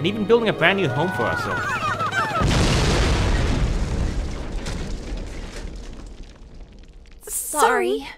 And even building a brand new home for ourselves. Sorry.